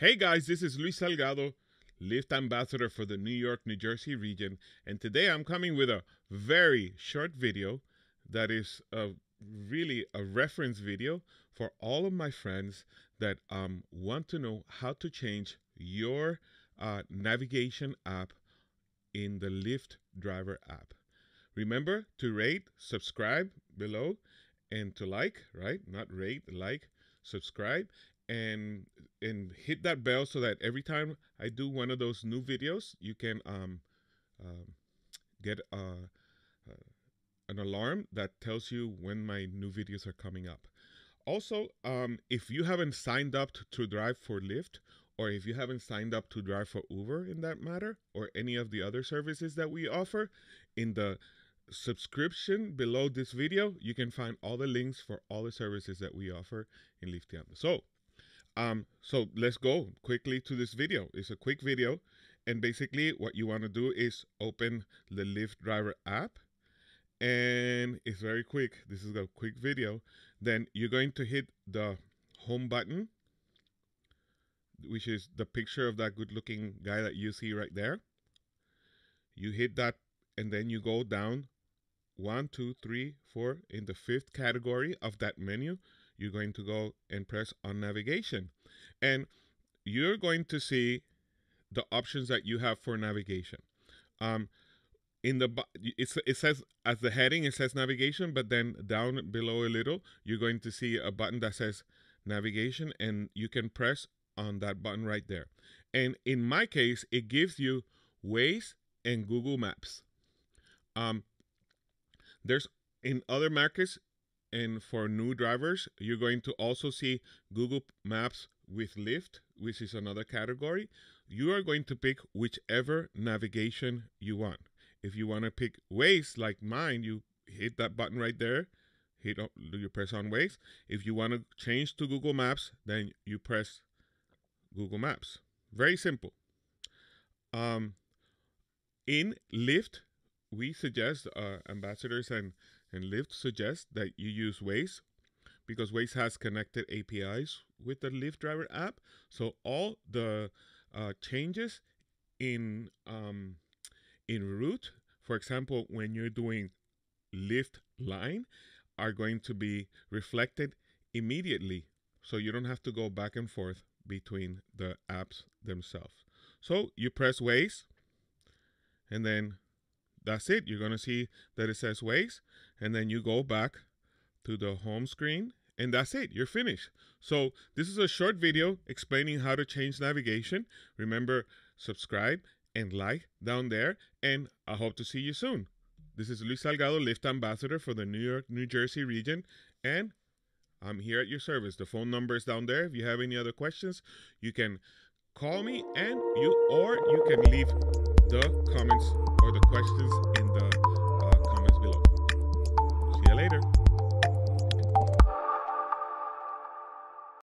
Hey guys, this is Luis Salgado, Lyft Ambassador for the New York, New Jersey region, and today I'm coming with a very short video that is a, really a reference video for all of my friends that um, want to know how to change your uh, navigation app in the Lyft driver app. Remember to rate, subscribe below, and to like, right? Not rate, like, subscribe, and and hit that bell so that every time I do one of those new videos, you can um, uh, get a, uh, an alarm that tells you when my new videos are coming up. Also, um, if you haven't signed up to, to Drive for Lyft, or if you haven't signed up to Drive for Uber in that matter, or any of the other services that we offer, in the subscription below this video, you can find all the links for all the services that we offer in Lyfteando. So, um, so let's go quickly to this video. It's a quick video. And basically what you want to do is open the Lyft driver app and it's very quick. This is a quick video. Then you're going to hit the home button, which is the picture of that good looking guy that you see right there. You hit that and then you go down one, two, three, four in the fifth category of that menu you're going to go and press on navigation. And you're going to see the options that you have for navigation. Um, in the it says as the heading it says navigation, but then down below a little you're going to see a button that says navigation, and you can press on that button right there. And in my case, it gives you Waze and Google Maps. Um, there's in other markets and for new drivers, you're going to also see Google Maps with Lyft, which is another category. You are going to pick whichever navigation you want. If you want to pick Waze like mine, you hit that button right there. Hit you press on Waze. If you want to change to Google Maps, then you press Google Maps. Very simple. Um, in Lyft, we suggest uh, ambassadors and and Lyft suggests that you use Waze because Waze has connected APIs with the Lyft driver app. So all the uh, changes in um, in route, for example, when you're doing Lyft line, are going to be reflected immediately. So you don't have to go back and forth between the apps themselves. So you press Waze and then that's it. You're going to see that it says Waze, and then you go back to the home screen, and that's it. You're finished. So this is a short video explaining how to change navigation. Remember, subscribe and like down there, and I hope to see you soon. This is Luis Salgado, Lyft Ambassador for the New York, New Jersey region, and I'm here at your service. The phone number is down there. If you have any other questions, you can call me and you or you can leave the comments or the questions in the